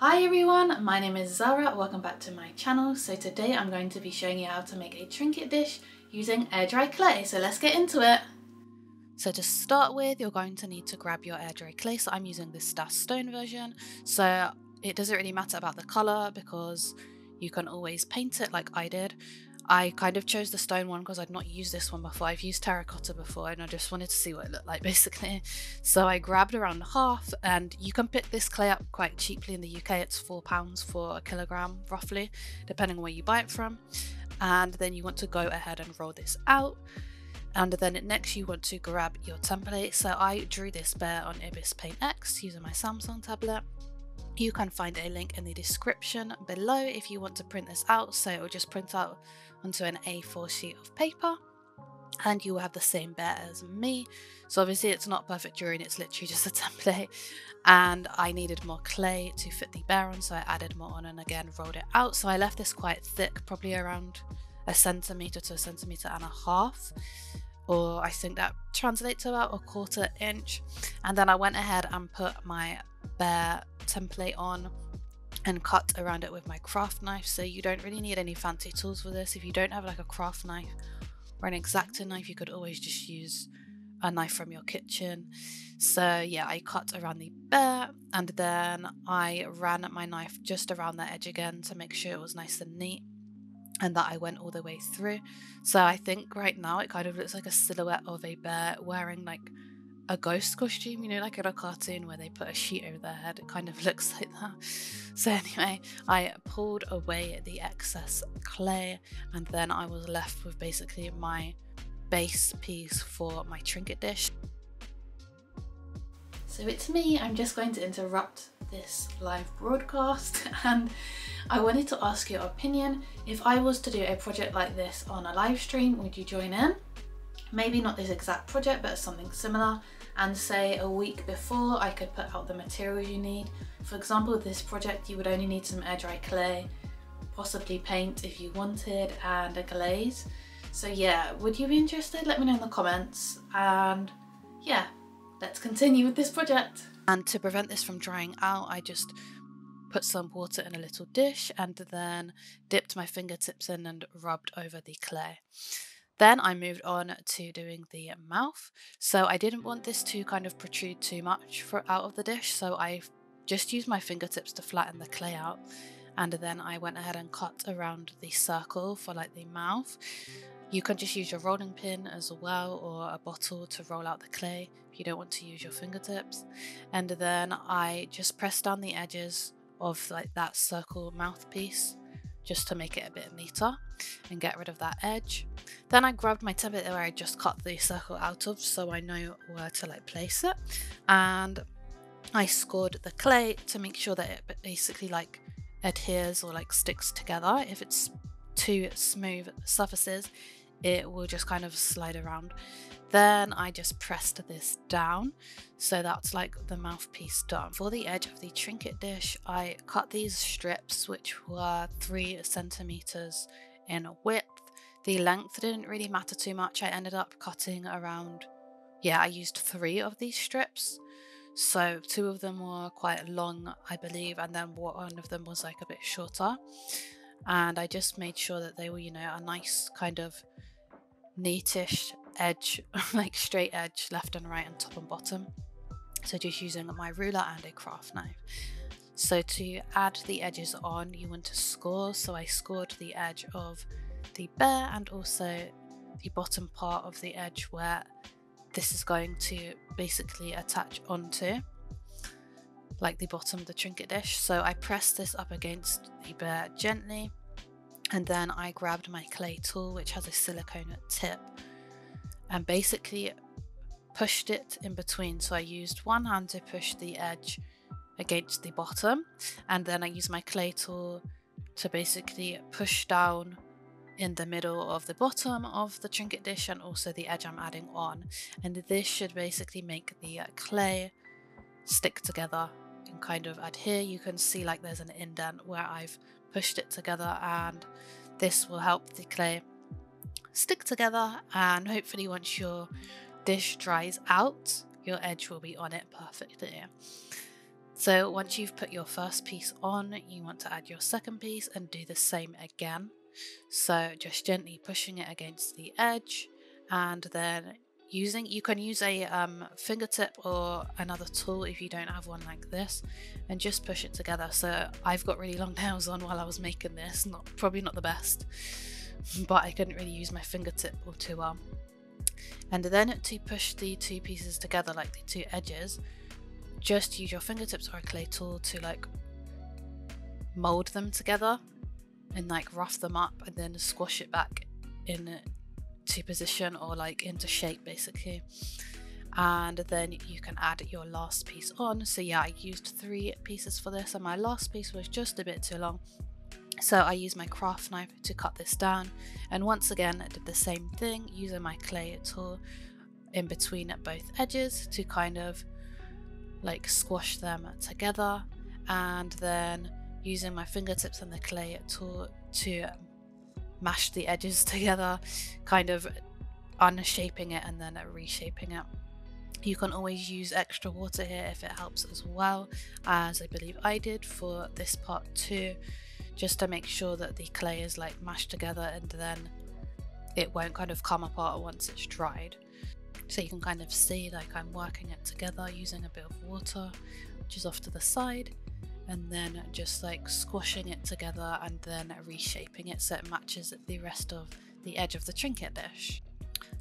Hi everyone, my name is Zara, welcome back to my channel. So today I'm going to be showing you how to make a trinket dish using air dry clay, so let's get into it. So to start with, you're going to need to grab your air dry clay. So I'm using this Das Stone version. So it doesn't really matter about the colour because you can always paint it like I did. I kind of chose the stone one because I'd not used this one before. I've used terracotta before and I just wanted to see what it looked like basically. So I grabbed around half and you can pick this clay up quite cheaply in the UK. It's £4 for a kilogram roughly, depending on where you buy it from. And then you want to go ahead and roll this out. And then next you want to grab your template. So I drew this bear on Ibis Paint X using my Samsung tablet. You can find a link in the description below if you want to print this out. So it will just print out onto an A4 sheet of paper and you will have the same bear as me. So obviously it's not perfect drawing, it's literally just a template. And I needed more clay to fit the bear on, so I added more on and again rolled it out. So I left this quite thick, probably around a centimetre to a centimetre and a half. Or I think that translates to about a quarter inch. And then I went ahead and put my bear template on and cut around it with my craft knife. So you don't really need any fancy tools for this. If you don't have like a craft knife or an exacto knife you could always just use a knife from your kitchen. So yeah I cut around the bear and then I ran my knife just around the edge again to make sure it was nice and neat and that I went all the way through so I think right now it kind of looks like a silhouette of a bear wearing like a ghost costume, you know, like in a cartoon where they put a sheet over their head. It kind of looks like that. So, anyway, I pulled away the excess clay and then I was left with basically my base piece for my trinket dish. So, it's me, I'm just going to interrupt this live broadcast and I wanted to ask your opinion. If I was to do a project like this on a live stream, would you join in? Maybe not this exact project, but something similar and say a week before I could put out the materials you need. For example, with this project you would only need some air dry clay, possibly paint if you wanted, and a glaze. So yeah, would you be interested? Let me know in the comments and yeah, let's continue with this project. And to prevent this from drying out, I just put some water in a little dish and then dipped my fingertips in and rubbed over the clay. Then I moved on to doing the mouth. So I didn't want this to kind of protrude too much for out of the dish, so I just used my fingertips to flatten the clay out. And then I went ahead and cut around the circle for like the mouth. You can just use your rolling pin as well or a bottle to roll out the clay if you don't want to use your fingertips. And then I just pressed down the edges of like that circle mouthpiece just to make it a bit neater and get rid of that edge. Then I grabbed my template where I just cut the circle out of so I know where to like place it and I scored the clay to make sure that it basically like adheres or like sticks together. If it's too smooth surfaces it will just kind of slide around. Then I just pressed this down, so that's like the mouthpiece done. For the edge of the trinket dish, I cut these strips, which were three centimeters in width. The length didn't really matter too much. I ended up cutting around, yeah, I used three of these strips. So two of them were quite long, I believe, and then one of them was like a bit shorter. And I just made sure that they were, you know, a nice kind of neatish edge, like straight edge left and right and top and bottom. So just using my ruler and a craft knife. So to add the edges on, you want to score. So I scored the edge of the bear and also the bottom part of the edge where this is going to basically attach onto like the bottom of the trinket dish. So I pressed this up against the bear gently and then I grabbed my clay tool, which has a silicone tip, and basically pushed it in between. So I used one hand to push the edge against the bottom, and then I used my clay tool to basically push down in the middle of the bottom of the trinket dish and also the edge I'm adding on. And this should basically make the uh, clay stick together and kind of adhere. You can see like there's an indent where I've pushed it together and this will help the clay stick together and hopefully once your dish dries out your edge will be on it perfectly. So once you've put your first piece on, you want to add your second piece and do the same again. So just gently pushing it against the edge and then using you can use a um, fingertip or another tool if you don't have one like this and just push it together. So I've got really long nails on while I was making this not probably not the best but I couldn't really use my fingertip or too well. And then to push the two pieces together like the two edges just use your fingertips or a clay tool to like mold them together and like rough them up and then squash it back in to position or like into shape basically. And then you can add your last piece on. So yeah I used three pieces for this and my last piece was just a bit too long. So I used my craft knife to cut this down and once again I did the same thing using my clay tool in between both edges to kind of like squash them together and then using my fingertips and the clay tool to mash the edges together, kind of unshaping it and then reshaping it. You can always use extra water here if it helps as well, as I believe I did for this part too, just to make sure that the clay is like mashed together and then it won't kind of come apart once it's dried. So you can kind of see like I'm working it together using a bit of water, which is off to the side and then just like squashing it together and then reshaping it so it matches the rest of the edge of the trinket dish.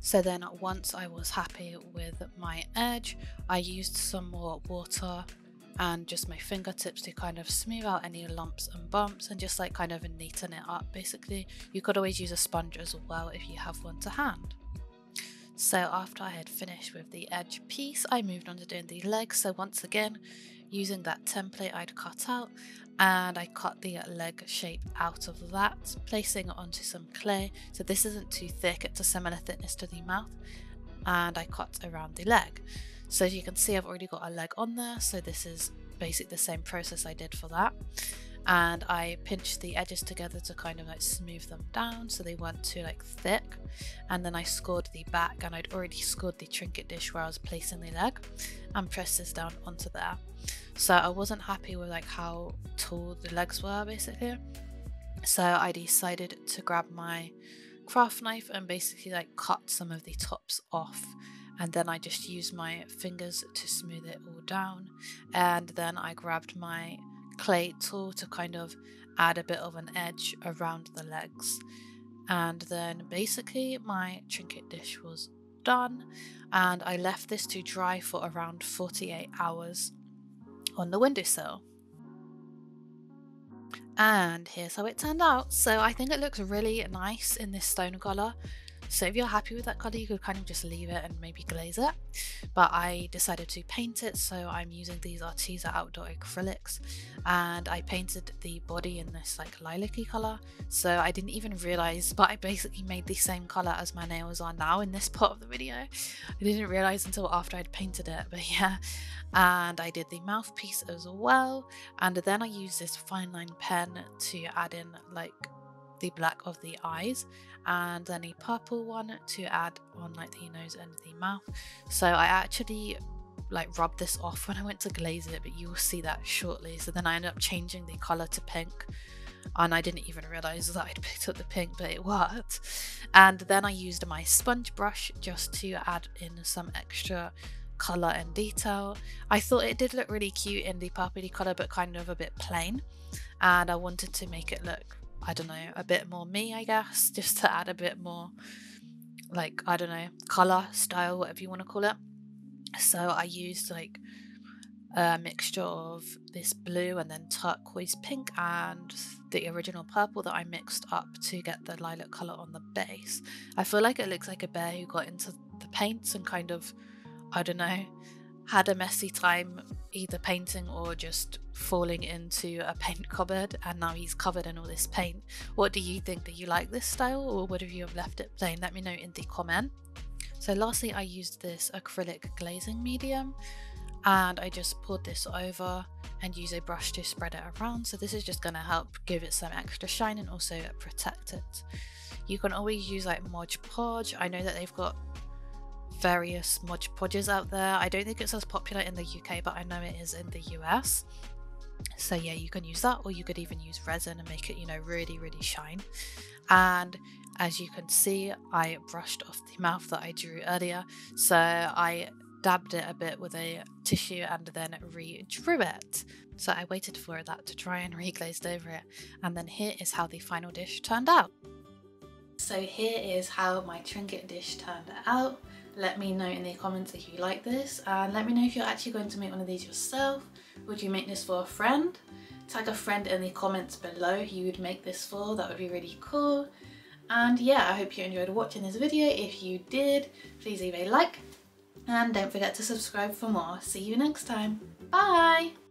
So then once I was happy with my edge, I used some more water and just my fingertips to kind of smooth out any lumps and bumps and just like kind of neaten it up basically. You could always use a sponge as well if you have one to hand. So after I had finished with the edge piece, I moved on to doing the legs. So once again, using that template I'd cut out and I cut the leg shape out of that, placing it onto some clay. So this isn't too thick, it's a similar thickness to the mouth and I cut around the leg. So as you can see I've already got a leg on there so this is basically the same process I did for that and I pinched the edges together to kind of like smooth them down so they weren't too like thick. And then I scored the back and I'd already scored the trinket dish where I was placing the leg and pressed this down onto there. So I wasn't happy with like how tall the legs were basically. So I decided to grab my craft knife and basically like cut some of the tops off. And then I just used my fingers to smooth it all down. And then I grabbed my clay tool to kind of add a bit of an edge around the legs. And then basically my trinket dish was done and I left this to dry for around 48 hours on the windowsill. And here's how it turned out. So I think it looks really nice in this stone colour. So if you're happy with that colour, you could kind of just leave it and maybe glaze it. But I decided to paint it, so I'm using these Arteza Outdoor acrylics. And I painted the body in this like lilac-y colour. So I didn't even realise, but I basically made the same colour as my nails are now in this part of the video. I didn't realise until after I'd painted it, but yeah. And I did the mouthpiece as well. And then I used this fine line pen to add in like the black of the eyes and then a purple one to add on like the nose and the mouth. So I actually like rubbed this off when I went to glaze it, but you will see that shortly. So then I ended up changing the color to pink and I didn't even realize that I'd picked up the pink, but it worked. And then I used my sponge brush just to add in some extra color and detail. I thought it did look really cute in the purpley color, but kind of a bit plain. And I wanted to make it look I don't know, a bit more me, I guess, just to add a bit more, like, I don't know, colour, style, whatever you want to call it. So I used like a mixture of this blue and then turquoise pink and the original purple that I mixed up to get the lilac colour on the base. I feel like it looks like a bear who got into the paints and kind of, I don't know, had a messy time either painting or just falling into a paint cupboard and now he's covered in all this paint. What do you think? Do you like this style or would you have left it plain? Let me know in the comment. So lastly I used this acrylic glazing medium and I just poured this over and use a brush to spread it around so this is just going to help give it some extra shine and also protect it. You can always use like Mod Podge, I know that they've got various Mod Podges out there. I don't think it's as popular in the UK, but I know it is in the US. So yeah, you can use that or you could even use resin and make it, you know, really, really shine. And as you can see, I brushed off the mouth that I drew earlier. So I dabbed it a bit with a tissue and then redrew it. So I waited for that to dry and reglazed over it. And then here is how the final dish turned out. So here is how my trinket dish turned out. Let me know in the comments if you like this and let me know if you're actually going to make one of these yourself. Would you make this for a friend? Tag a friend in the comments below who you would make this for, that would be really cool. And yeah, I hope you enjoyed watching this video. If you did, please leave a like and don't forget to subscribe for more. See you next time. Bye!